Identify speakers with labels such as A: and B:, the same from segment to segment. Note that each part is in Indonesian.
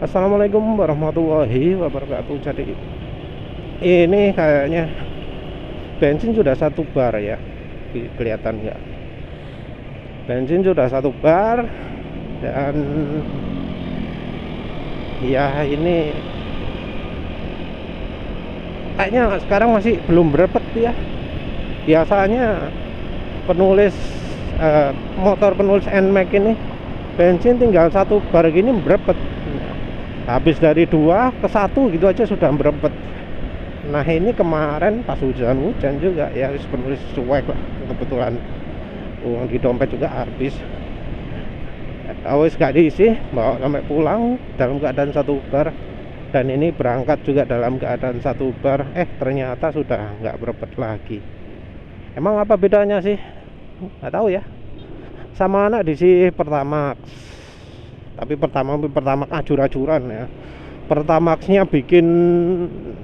A: Assalamualaikum warahmatullahi wabarakatuh. Jadi ini kayaknya bensin sudah satu bar ya kelihatan nggak bensin sudah satu bar dan ya ini kayaknya sekarang masih belum berepet ya. Biasanya penulis eh, motor penulis NMAX ini bensin tinggal satu bar gini berepet habis dari dua ke satu gitu aja sudah berempet nah ini kemarin pas hujan-hujan juga. Ya harus penulis cuek lah kebetulan. Uang di dompet juga habis. Awis gak diisi bawa sampai pulang dalam keadaan satu bar dan ini berangkat juga dalam keadaan satu bar eh ternyata sudah nggak berempet lagi. Emang apa bedanya sih? Nggak tahu ya. Sama anak di si pertama tapi pertama pertama acur-acuran ya. Pertamaxnya bikin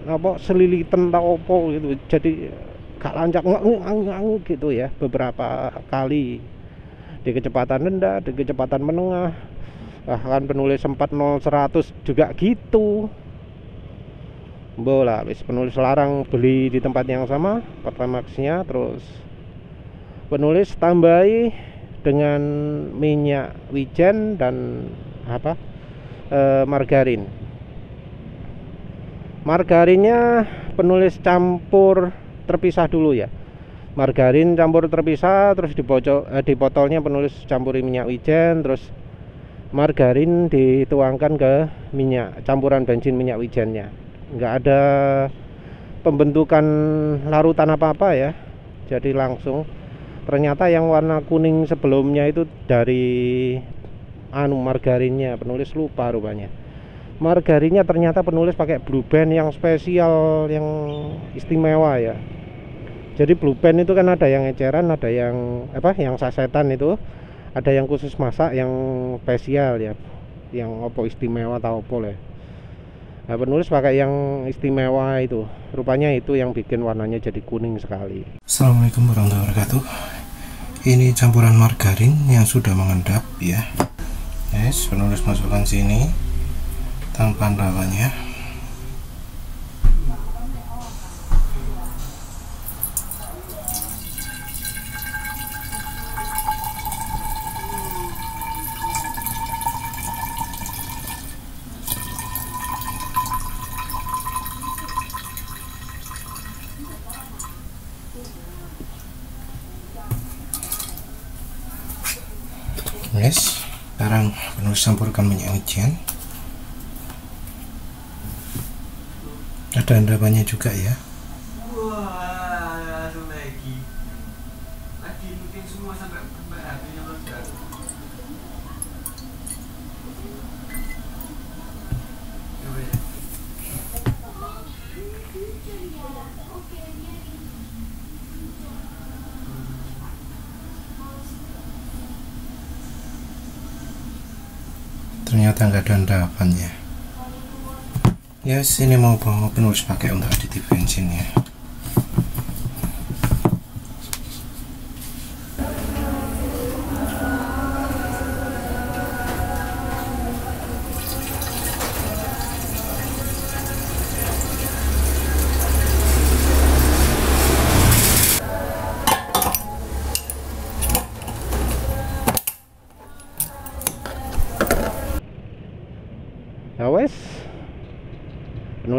A: apa selilitan tau opo gitu. Jadi gak lancak ngang gitu ya beberapa kali. Di kecepatan rendah di kecepatan menengah. Bahkan penulis sempat 0 100 juga gitu. Bola habis penulis larang beli di tempat yang sama pertamaxnya terus penulis tambahi dengan minyak wijen dan apa e, margarin. Margarinnya penulis campur terpisah dulu ya. Margarin campur terpisah terus eh, di botolnya penulis campuri minyak wijen terus margarin dituangkan ke minyak campuran bensin minyak wijennya. Nggak ada pembentukan larutan apa-apa ya. Jadi langsung ternyata yang warna kuning sebelumnya itu dari anu margarinnya penulis lupa rupanya margarinnya ternyata penulis pakai blue band yang spesial yang istimewa ya jadi blue band itu kan ada yang eceran ada yang apa yang sasetan itu ada yang khusus masak yang spesial ya yang opo istimewa atau opo ya Nah, penulis pakai yang istimewa itu. Rupanya itu yang bikin warnanya jadi kuning sekali.
B: Assalamualaikum warahmatullahi wabarakatuh. Ini campuran margarin yang sudah mengendap ya. Yes, penulis masukkan sini tanpa rawanya. Yes, sekarang penulis campurkan minyak wijen. Ada endapannya juga ya.
C: Wah, lagi. Lagi mungkin semua sampai sampai habisnya meledak. Coba ya.
B: Ternyata nggak ada endapannya. Yes, ini mau bawa penulis pakai untuk aditif bensin ya.
A: Ya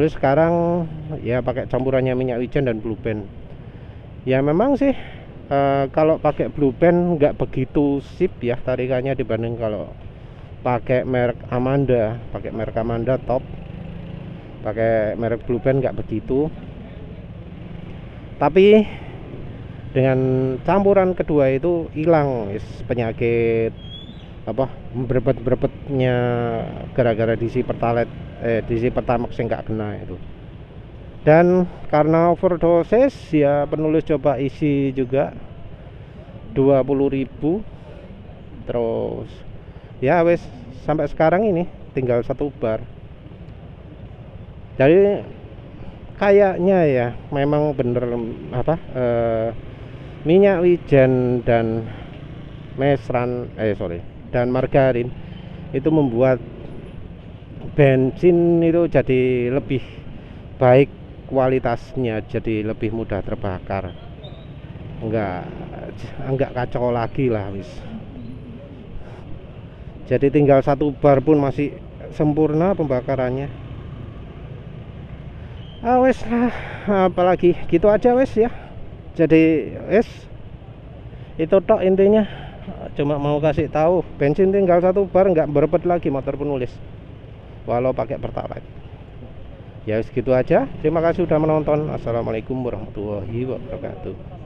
A: Penulis sekarang ya pakai campurannya minyak wijen dan blue band. Ya memang sih eh, kalau pakai blue band nggak begitu sip ya tarikannya dibanding kalau pakai merek Amanda, pakai merek Amanda top. Pakai merek blue band nggak begitu. Tapi dengan campuran kedua itu hilang penyakit apa berbet berbetnya gara-gara diisi pertalite eh diisi pertamax yang nggak kena itu. Dan karena overdosis ya penulis coba isi juga 20.000 terus ya wes sampai sekarang ini tinggal satu bar. Jadi kayaknya ya memang bener apa eh, minyak wijen dan mesran eh sorry dan margarin itu membuat bensin itu jadi lebih baik kualitasnya jadi lebih mudah terbakar. Enggak enggak kacau lagi lah wis. Jadi tinggal satu bar pun masih sempurna pembakarannya. Ah wes lah apalagi gitu aja wes ya. Jadi wes itu tok intinya cuma mau kasih tahu bensin tinggal satu bar nggak berebet lagi motor penulis. Walau pakai pertalite. Ya segitu aja. Terima kasih sudah menonton. Assalamualaikum warahmatullahi wabarakatuh